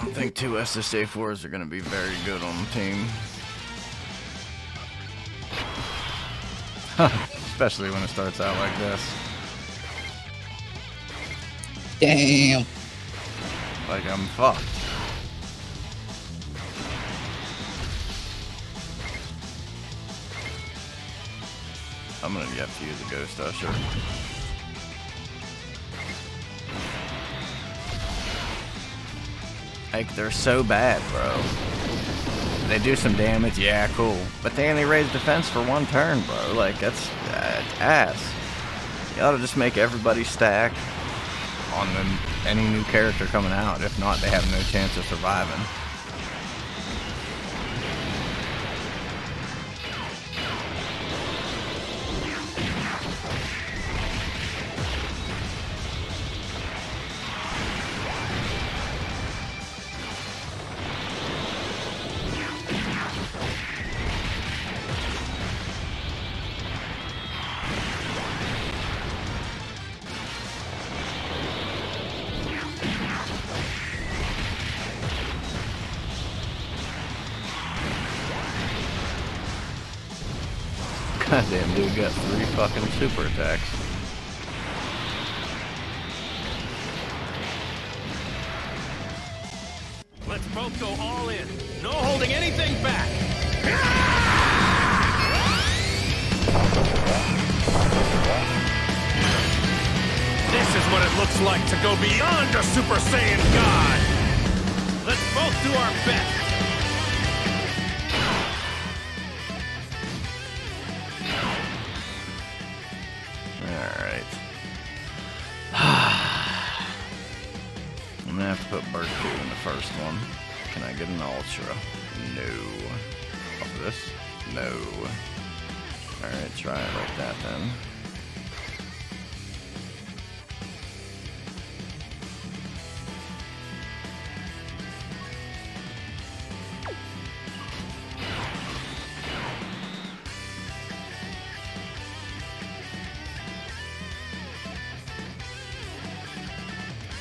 I don't think two SSJ4s are going to be very good on the team. Especially when it starts out like this. Damn. Like I'm fucked. I'm gonna have to use a Ghost Usher. Like, they're so bad, bro. They do some damage, yeah, cool. But they only raise defense for one turn, bro. Like, that's, that's ass. You ought to just make everybody stack on them, any new character coming out. If not, they have no chance of surviving. Goddamn dude got three fucking super attacks. First one. Can I get an Ultra? No. Of this? No. Alright, try it like that then.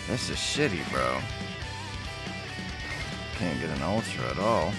This is shitty, bro. Can't get an ultra at all.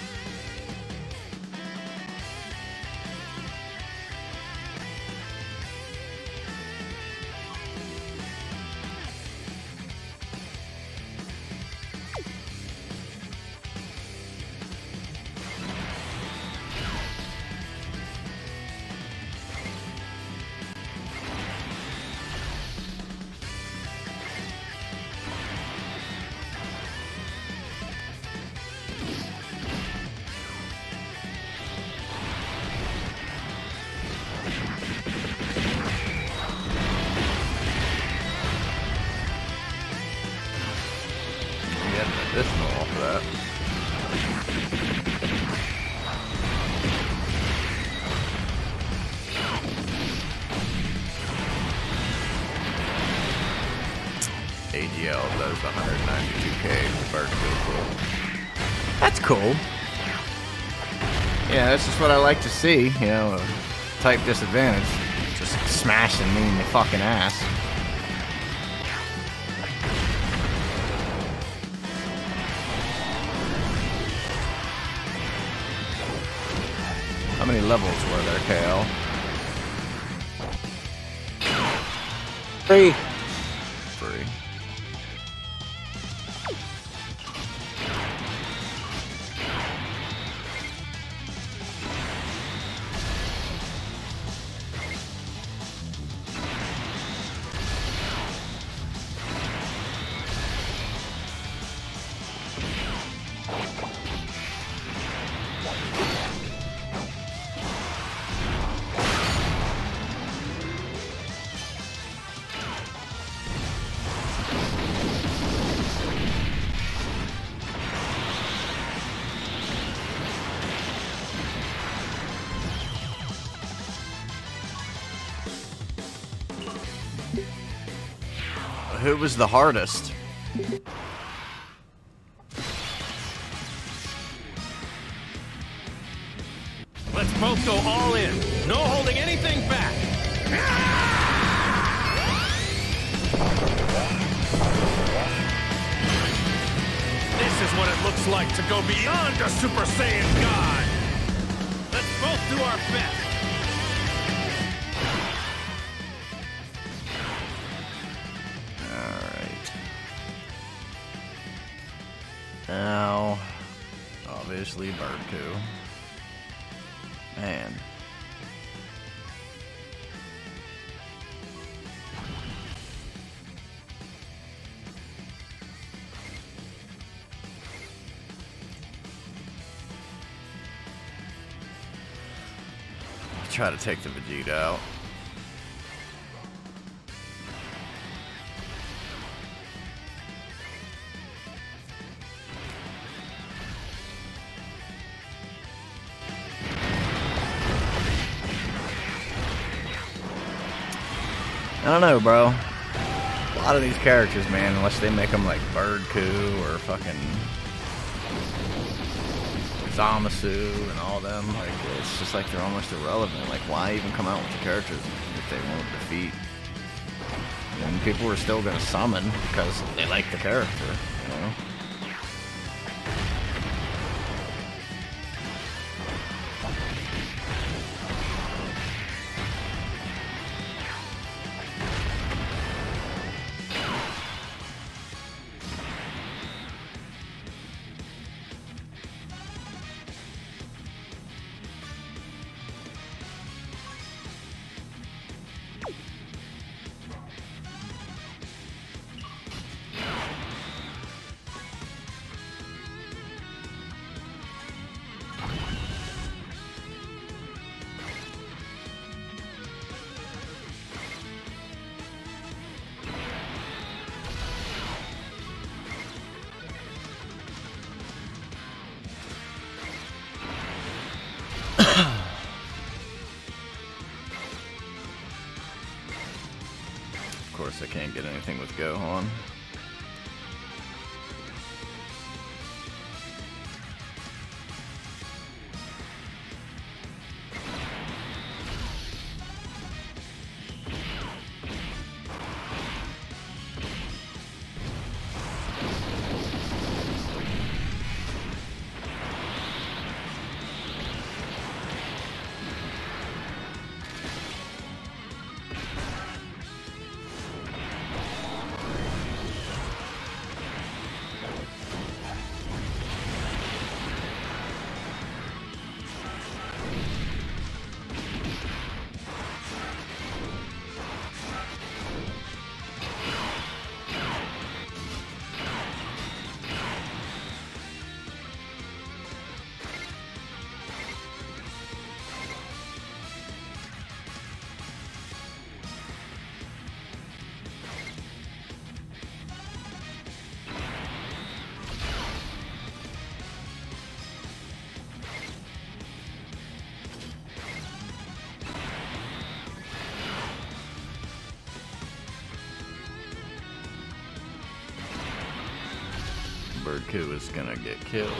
Cool. Yeah, that's just what I like to see, you know, a type disadvantage. Just smashing me in the fucking ass. How many levels were there, KL? Three. Three. Who was the hardest? Let's both go all in. No holding anything back. This is what it looks like to go beyond a Super Saiyan God. Let's both do our best. Obviously, Bardock. Man. Try to take the Vegeta out. Don't know, bro. A lot of these characters, man, unless they make them like Bardock or fucking Zamasu and all them, like it's just like they're almost irrelevant. Like, why even come out with the characters if they won't defeat? And people are still gonna summon because they like the character, can't get anything with Gohan. Coup is gonna get killed.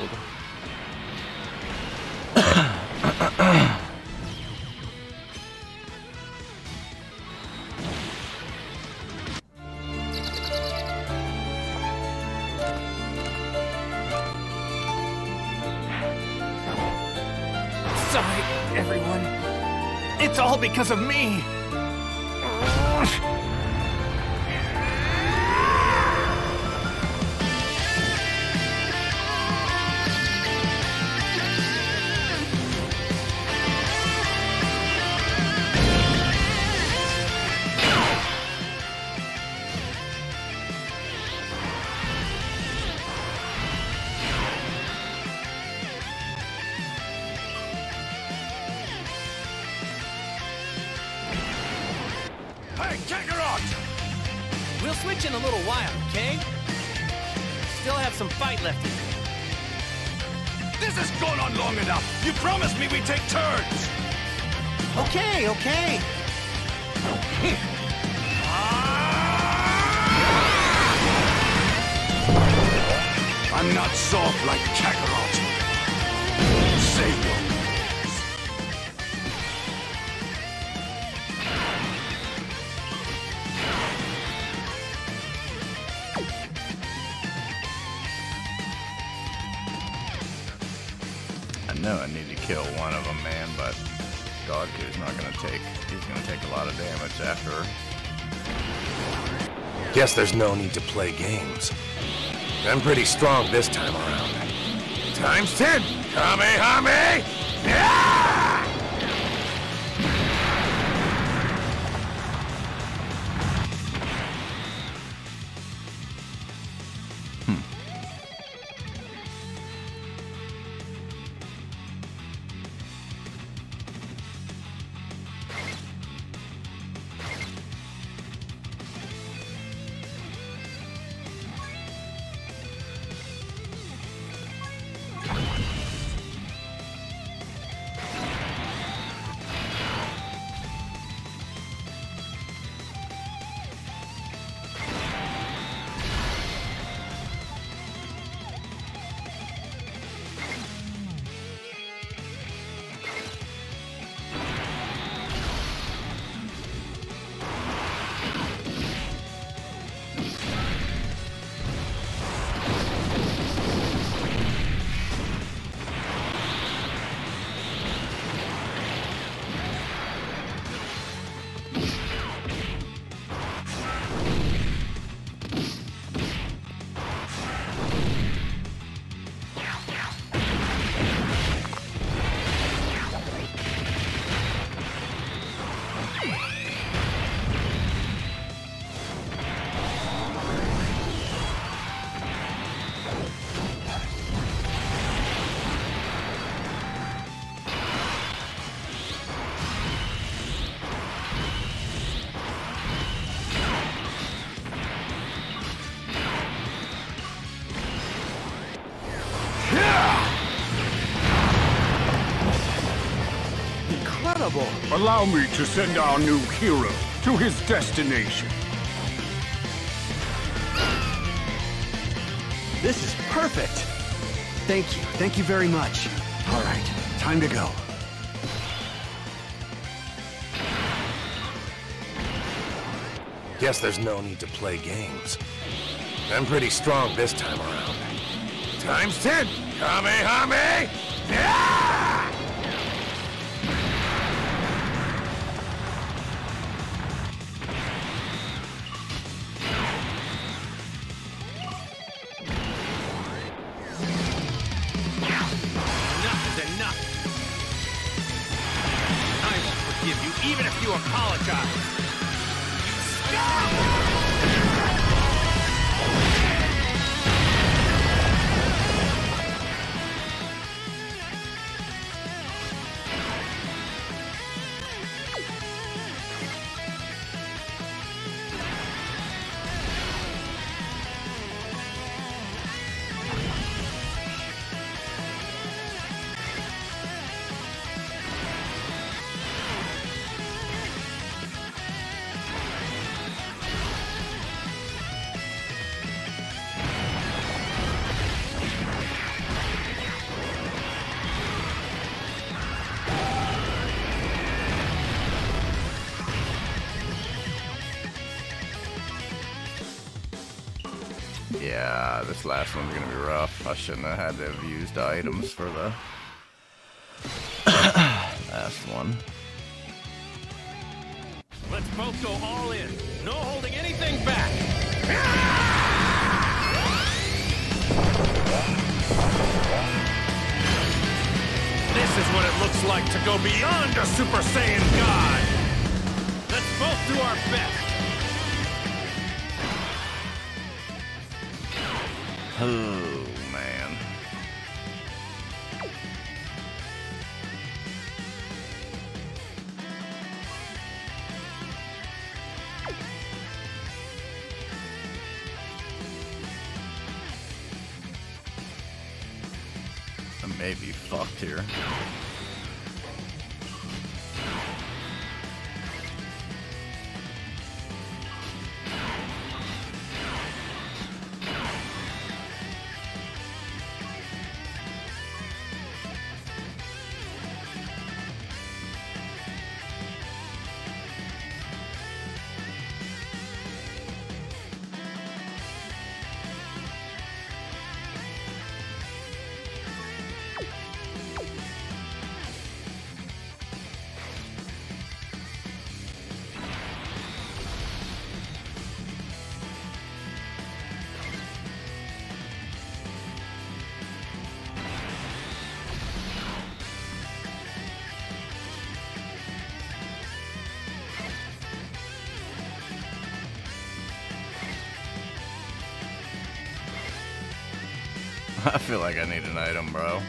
Sorry, everyone. It's all because of me. Switch in a little while, okay? Still have some fight left in me. This has gone on long enough. You promised me we'd take turns. Okay, okay. I'm not soft like Kakarot. Know I need to kill one of them, man, but Godku's not gonna take. He's gonna take a lot of damage after. Guess there's no need to play games. I'm pretty strong this time around. Times ten! Kamehame! Yeah! Incredible! Allow me to send our new hero to his destination. This is perfect! Thank you, thank you very much. All right, time to go. Guess there's no need to play games. I'm pretty strong this time around. Times ten! Kamehame! Yeah! This last one's gonna be rough. I shouldn't have had to have used items for the last one. Let's both go all in. No holding anything back. This is what it looks like to go beyond a Super Saiyan God! Let's both do our best. Oh man. I may be fucked here. I feel like I need an item, bro.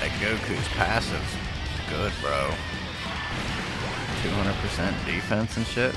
that Goku's passive's good, bro. 200% defense and shit.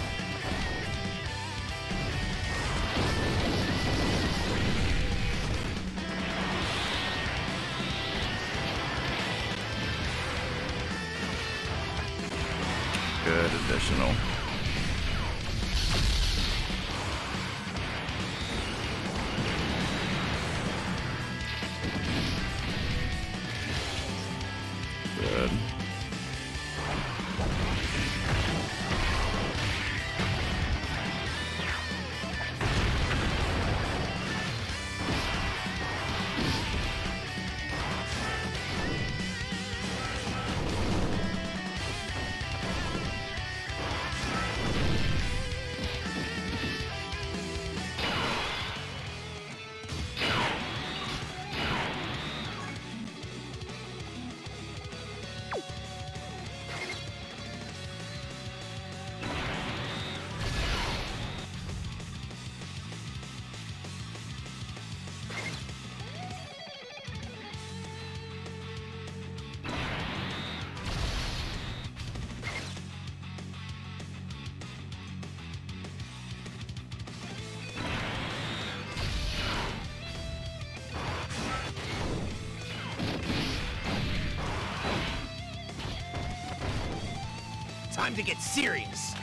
Time to get serious.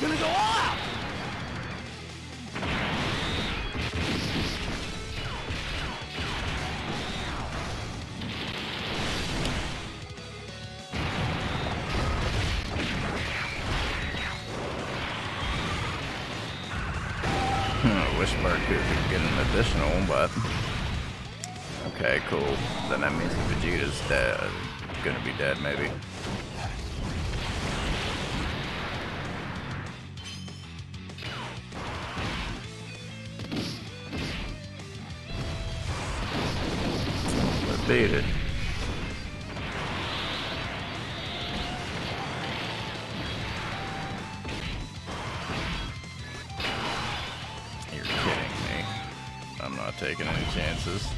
Gonna go all out. Hmm, I wish Bardock could get an additional, but okay, cool. Then that means Vegeta's dead. Gonna be dead, maybe. Beat it. You're kidding me. I'm not taking any chances.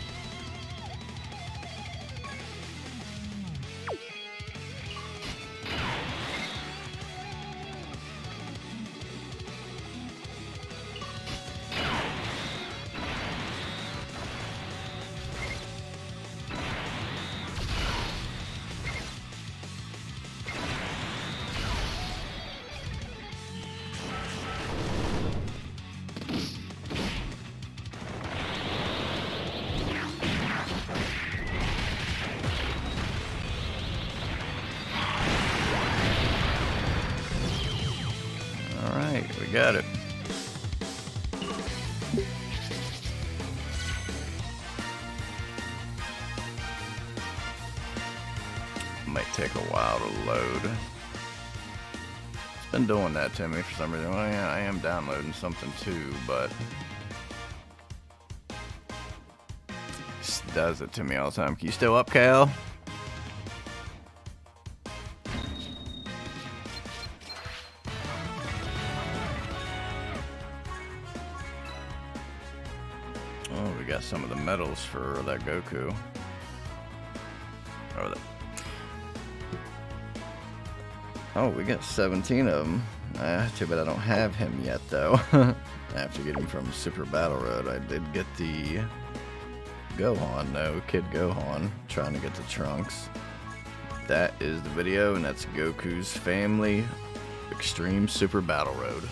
Got it. Might take a while to load. It's been doing that to me for some reason. Well, yeah, I am downloading something too, but does it to me all the time. Can you still up, Cal? Some of the medals for that Goku. Oh, that. Oh, we got 17 of them. Uh, too bad I don't have him yet, though. After have to get him from Super Battle Road. I did get the Gohan, though. Kid Gohan. Trying to get the Trunks. That is the video, and that's Goku's Family Extreme Super Battle Road.